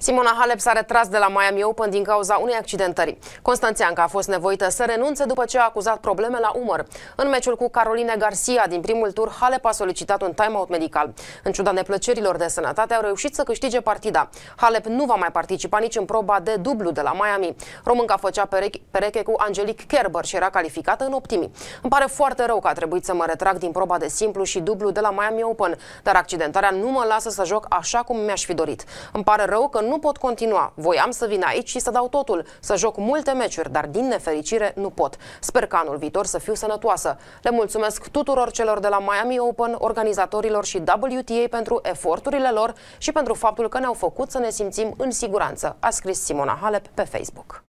Simona Halep s-a retras de la Miami Open din cauza unei accidentări. Constanțeanca a fost nevoită să renunțe după ce a acuzat probleme la umăr. În meciul cu Caroline Garcia din primul tur, Halep a solicitat un timeout medical. În ciuda neplăcerilor de sănătate, au reușit să câștige partida. Halep nu va mai participa nici în proba de dublu de la Miami. Românca făcea pereche, pereche cu Angelique Kerber și era calificată în optimi. Îmi pare foarte rău că a trebuit să mă retrag din proba de simplu și dublu de la Miami Open, dar accidentarea nu mă lasă să joc așa cum mi-aș fi dorit. Îmi pare rău că nu pot continua. Voiam să vin aici și să dau totul, să joc multe meciuri, dar din nefericire nu pot. Sper că anul viitor să fiu sănătoasă. Le mulțumesc tuturor celor de la Miami Open, organizatorilor și WTA pentru eforturile lor și pentru faptul că ne-au făcut să ne simțim în siguranță, a scris Simona Halep pe Facebook.